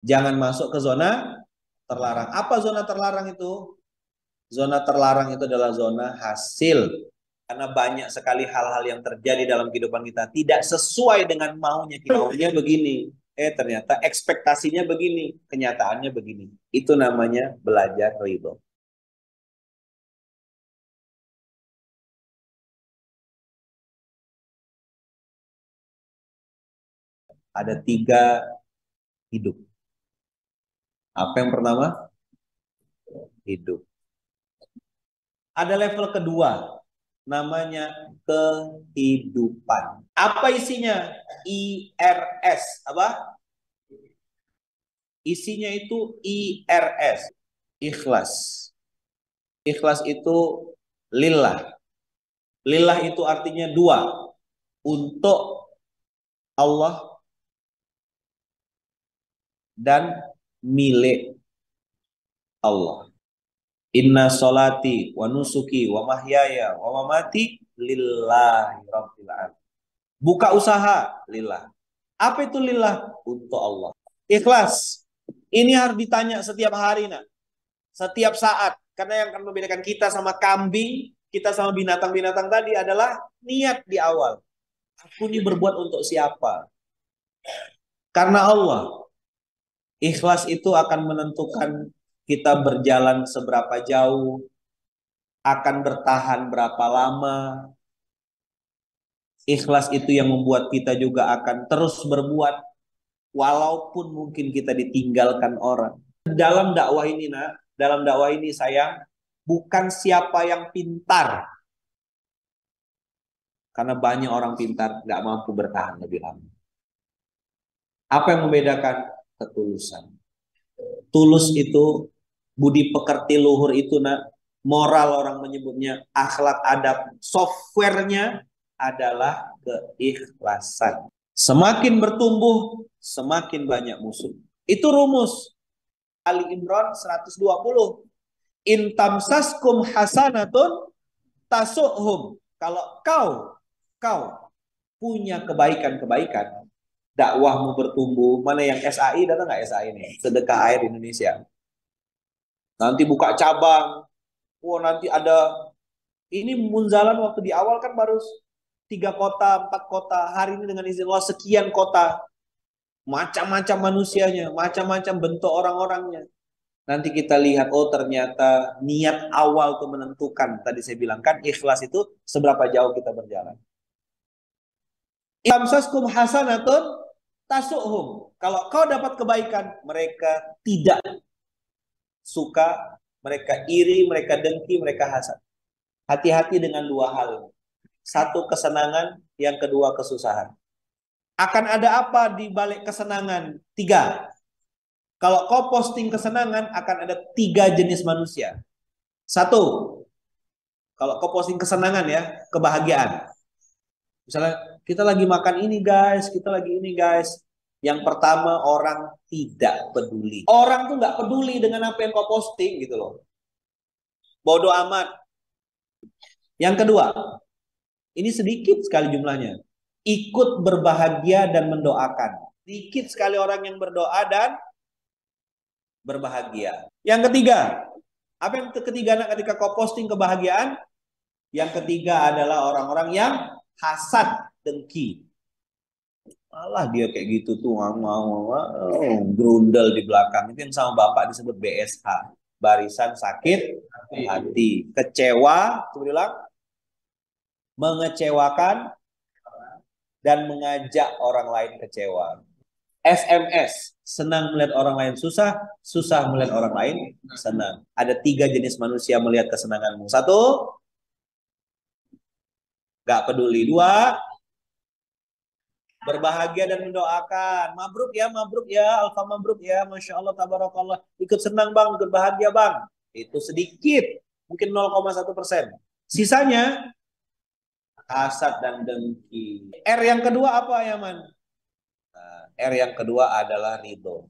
Jangan masuk ke zona terlarang. Apa zona terlarang itu? Zona terlarang itu adalah zona hasil. Karena banyak sekali hal-hal yang terjadi dalam kehidupan kita tidak sesuai dengan maunya kita. Maunya begini. Eh ternyata ekspektasinya begini. Kenyataannya begini. Itu namanya belajar ridho. Ada tiga hidup. Apa yang pertama? Hidup. Ada level kedua, namanya kehidupan. Apa isinya? IRS. Apa? Isinya itu IRS. Ikhlas. Ikhlas itu lillah. Lillah itu artinya dua. Untuk Allah dan milik Allah. Inna solati wa nusuki wa mahyaya wa mamati lillahi rabbil alamin. Buka usaha lillah. Apa itu lillah? Untuk Allah. Ikhlas. Ini harus ditanya setiap hari nak. Setiap saat. Karena yang akan membedakan kita sama kambing, kita sama binatang-binatang tadi adalah niat di awal. Aku ini berbuat untuk siapa? Karena Allah. Ikhlas itu akan menentukan kita berjalan seberapa jauh, akan bertahan berapa lama. Ikhlas itu yang membuat kita juga akan terus berbuat walaupun mungkin kita ditinggalkan orang. Dalam dakwah ini nak, dalam dakwah ini sayang, bukan siapa yang pintar. Karena banyak orang pintar nggak mampu bertahan lebih lama. Apa yang membedakan? Ketulusan. Tulus itu budi pekerti luhur itu nak moral orang menyebutnya akhlak adab softwarenya adalah keikhlasan. Semakin bertumbuh semakin banyak musuh. Itu rumus. Ali Imran 120 in hasanatun tasuhum. Kalau kau kau punya kebaikan-kebaikan dakwahmu bertumbuh mana yang SAI datang nggak SAI ini sedekah air Indonesia Nanti buka cabang. Wah nanti ada ini Munzalan waktu di awal kan baru tiga kota, empat kota. Hari ini dengan izin Allah sekian kota. Macam-macam manusianya, macam-macam bentuk orang-orangnya. Nanti kita lihat, oh ternyata niat awal itu menentukan. Tadi saya bilang kan ikhlas itu seberapa jauh kita berjalan. Imsaskum hasanatun tasuhum. Kalau kau dapat kebaikan, mereka tidak suka, mereka iri, mereka dengki, mereka hasad. Hati-hati dengan dua hal. Satu kesenangan, yang kedua kesusahan. Akan ada apa di balik kesenangan? Tiga. Kalau kau posting kesenangan, akan ada tiga jenis manusia. Satu, kalau kau posting kesenangan ya, kebahagiaan. Misalnya, kita lagi makan ini guys, kita lagi ini guys. Yang pertama orang tidak peduli. Orang tuh nggak peduli dengan apa yang kau posting gitu loh. Bodoh amat. Yang kedua, ini sedikit sekali jumlahnya. Ikut berbahagia dan mendoakan. Sedikit sekali orang yang berdoa dan berbahagia. Yang ketiga, apa yang ketiga nak ketika kau posting kebahagiaan? Yang ketiga adalah orang-orang yang hasad dengki. Malah dia kayak gitu tuh mau mau oh, grundel di belakang. Itu yang sama bapak disebut BSH barisan sakit hati, kecewa tuh bilang mengecewakan dan mengajak orang lain kecewa. SMS senang melihat orang lain susah susah melihat orang lain senang. Ada tiga jenis manusia melihat kesenanganmu. Satu gak peduli. Dua berbahagia dan mendoakan. Mabruk ya, mabruk ya, alfa mabruk ya, masya Allah, tabarakallah. Ikut senang bang, ikut bahagia bang. Itu sedikit, mungkin 0,1 persen. Sisanya hasad dan dengki. R yang kedua apa ya man? Nah, R yang kedua adalah ridho.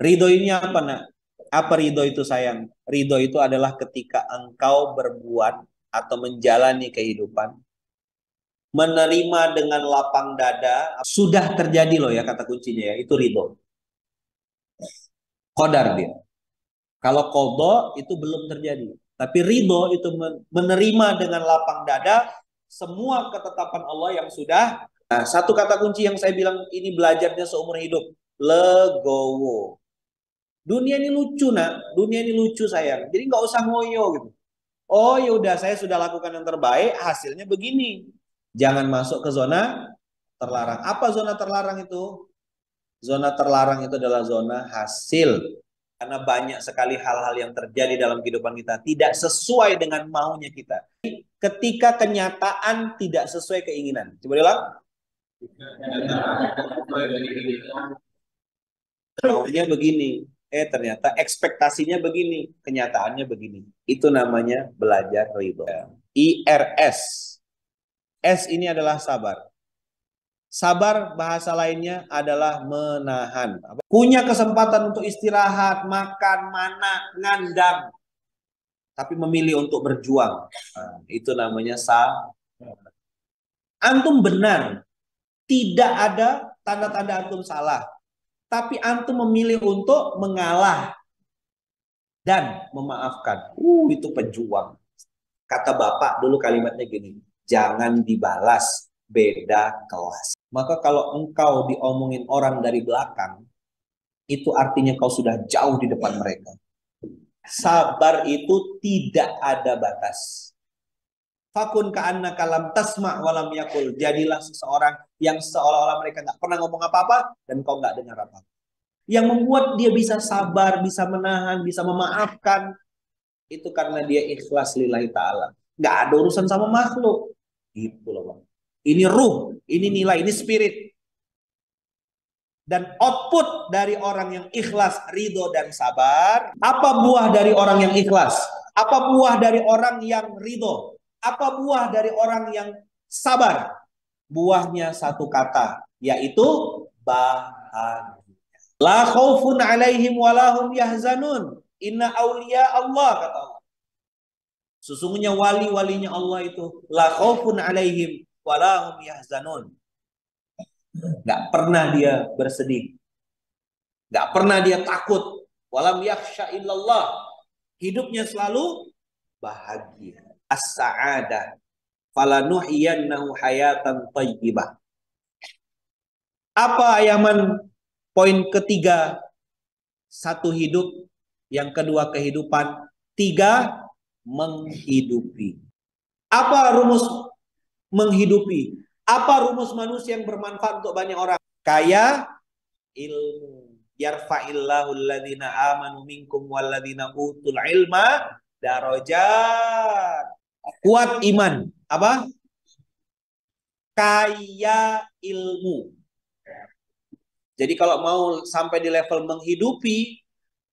Ridho ini apa nak? Apa ridho itu sayang? Ridho itu adalah ketika engkau berbuat atau menjalani kehidupan menerima dengan lapang dada sudah terjadi loh ya kata kuncinya ya itu ridho. Kodar dia. Kalau kodo itu belum terjadi. Tapi ridho itu menerima dengan lapang dada semua ketetapan Allah yang sudah nah, satu kata kunci yang saya bilang ini belajarnya seumur hidup legowo. Dunia ini lucu nak. Dunia ini lucu sayang. Jadi nggak usah ngoyo gitu. Oh ya udah saya sudah lakukan yang terbaik hasilnya begini Jangan masuk ke zona terlarang. Apa zona terlarang itu? Zona terlarang itu adalah zona hasil. Karena banyak sekali hal-hal yang terjadi dalam kehidupan kita tidak sesuai dengan maunya kita. Ketika kenyataan tidak sesuai keinginan. Coba ulang. Maunya begini. Eh ternyata ekspektasinya begini. Kenyataannya begini. Itu namanya belajar ridho. IRS S ini adalah sabar. Sabar bahasa lainnya adalah menahan. Punya kesempatan untuk istirahat, makan, mana, ngandang. Tapi memilih untuk berjuang. Nah, itu namanya sabar. Antum benar. Tidak ada tanda-tanda antum salah. Tapi antum memilih untuk mengalah. Dan memaafkan. Uh, itu pejuang. Kata bapak dulu kalimatnya gini jangan dibalas beda kelas. Maka kalau engkau diomongin orang dari belakang, itu artinya kau sudah jauh di depan mereka. Sabar itu tidak ada batas. Fakun ka'anna kalam tasma walam yakul. Jadilah seseorang yang seolah-olah mereka nggak pernah ngomong apa-apa dan kau nggak dengar apa-apa. Yang membuat dia bisa sabar, bisa menahan, bisa memaafkan, itu karena dia ikhlas lillahi ta'ala. Nggak ada urusan sama makhluk. Gitu loh bang. Ini ruh, ini nilai, ini spirit. Dan output dari orang yang ikhlas, ridho dan sabar. Apa buah dari orang yang ikhlas? Apa buah dari orang yang ridho? Apa buah dari orang yang sabar? Buahnya satu kata, yaitu bahagia. La khaufun alaihim walahum yahzanun. Inna awliya Allah kata Allah. Sesungguhnya wali-walinya Allah itu la khaufun alaihim walahum yahzanun. Gak pernah dia bersedih. Gak pernah dia takut. Walam yakhsha illallah. Hidupnya selalu bahagia. As-sa'adah. Falanuhiyannahu hayatan tayyibah. Apa ayaman poin ketiga? Satu hidup. Yang kedua kehidupan. Tiga menghidupi. Apa rumus menghidupi? Apa rumus manusia yang bermanfaat untuk banyak orang? Kaya ilmu. Yarfa'illahu alladhina amanu minkum walladhina utul ilma darajat. Kuat iman. Apa? Kaya ilmu. Jadi kalau mau sampai di level menghidupi,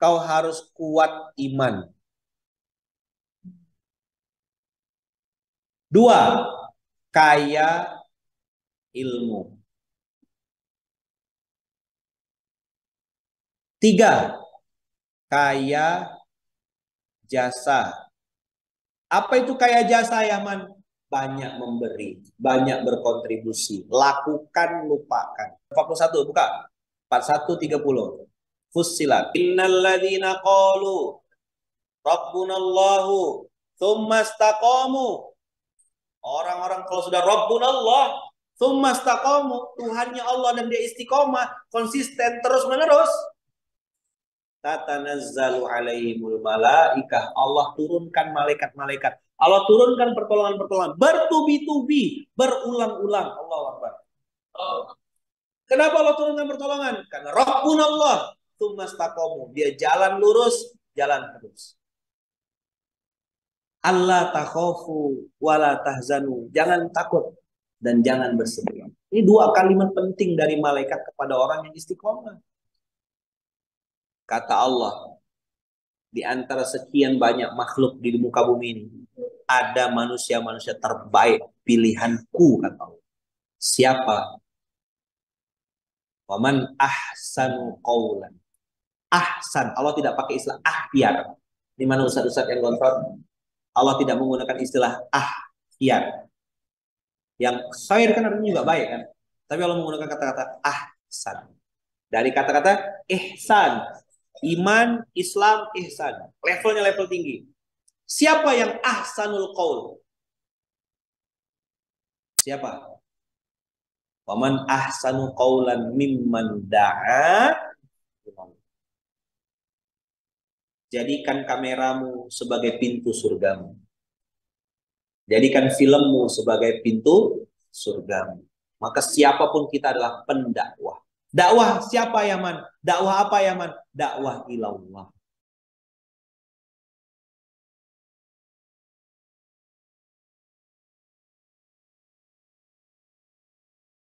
kau harus kuat iman. Dua, kaya ilmu. Tiga, kaya jasa. Apa itu kaya jasa, Yaman? Banyak memberi, banyak berkontribusi. Lakukan, lupakan. 41, buka. 41, 30. Fussilat. Innal ladhina qalu Rabbunallahu thumma Orang-orang kalau sudah Rabbun Allah, Tummastaqamu, Tuhannya Allah dan dia istiqomah, konsisten terus-menerus. Tatanazzalu alaihimul malaikah. Allah turunkan malaikat-malaikat. Allah turunkan pertolongan-pertolongan. Bertubi-tubi. Berulang-ulang. Allah Akbar. Kenapa Allah turunkan pertolongan? Karena Rabbun Allah. Tummastaqamu. Dia jalan lurus, jalan terus. Allah takhofu wala tahzanu. Jangan takut dan jangan bersedih. Ini dua kalimat penting dari malaikat kepada orang yang istiqomah. Kata Allah, di antara sekian banyak makhluk di muka bumi ini, ada manusia-manusia terbaik pilihanku kata Allah. Siapa? Waman ahsanu qawlan. Ahsan. Allah tidak pakai istilah ahtiar. Di mana ustaz-ustaz yang kontrol? Allah tidak menggunakan istilah ah. Yang khair kan artinya juga baik kan. Tapi kalau menggunakan kata-kata ahsan. Dari kata-kata ihsan. Iman, Islam, ihsan. Levelnya level tinggi. Siapa yang ahsanul qaul? Siapa? Waman ahsanu qawlan mimman da'a Jadikan kameramu sebagai pintu surgamu. Jadikan filmmu sebagai pintu surgamu. Maka siapa pun kita adalah pendakwah. Dakwah siapa ya man? Dakwah apa ya man? Dakwah ilallah.